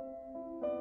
Música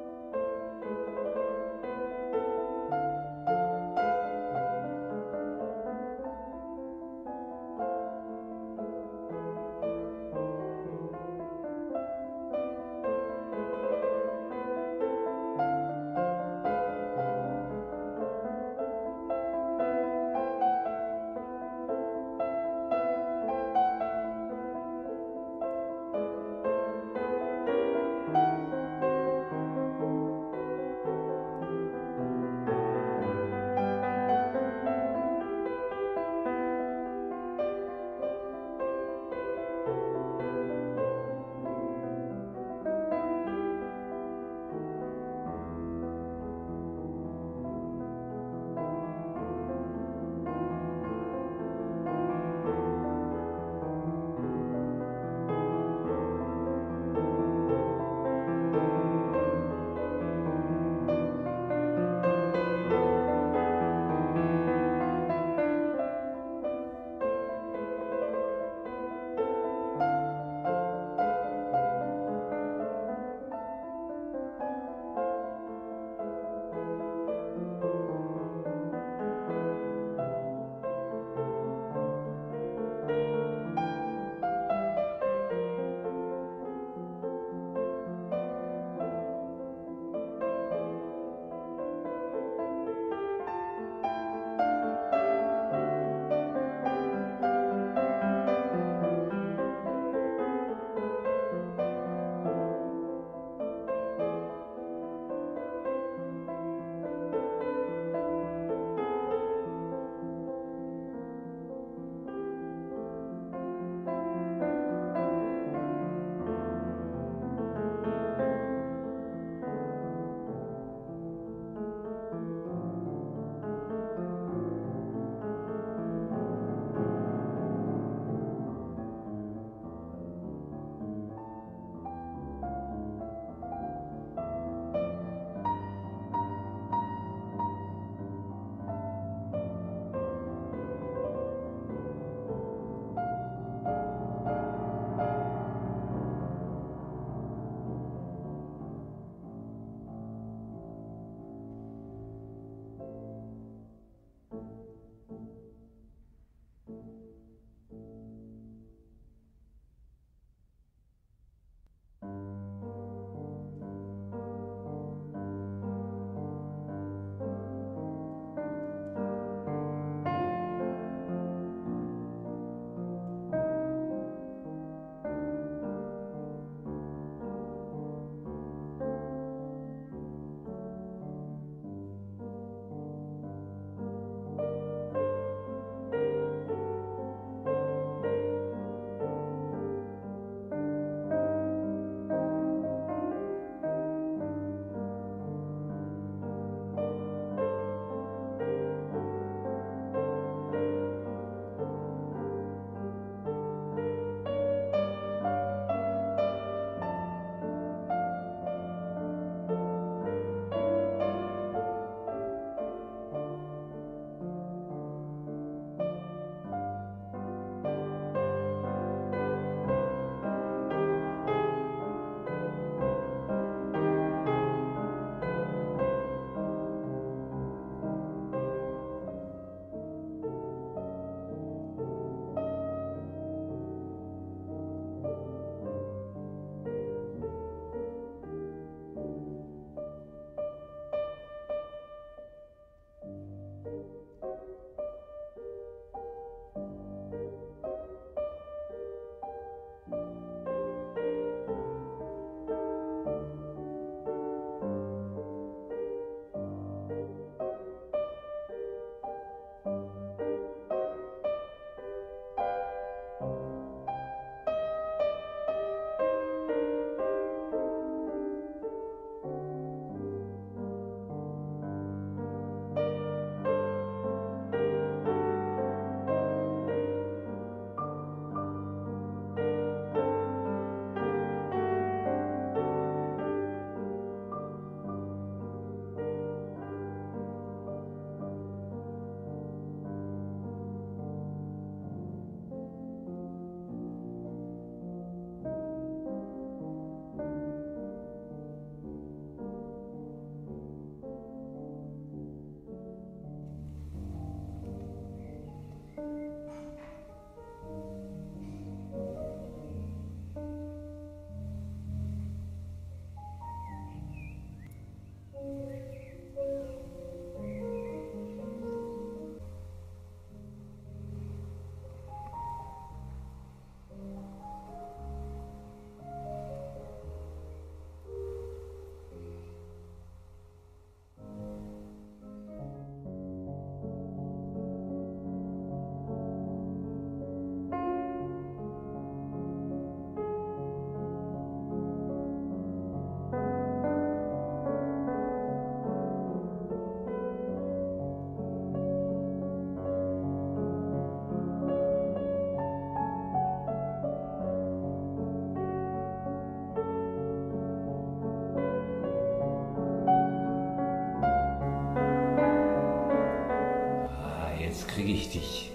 dich.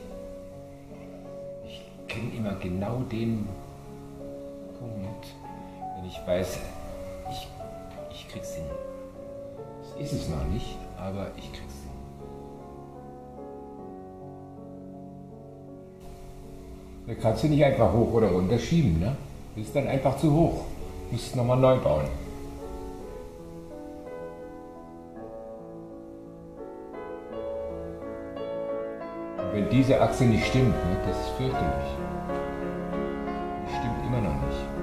Ich kenne immer genau den Punkt, wenn ich weiß, ich, ich krieg's hin. Das ist es noch nicht, aber ich krieg's hin. Da kannst du nicht einfach hoch oder runter schieben, ne? Das ist dann einfach zu hoch. Du musst es nochmal neu bauen. Wenn diese Achse nicht stimmt, ne, das ist fürchterlich. Stimmt immer noch nicht.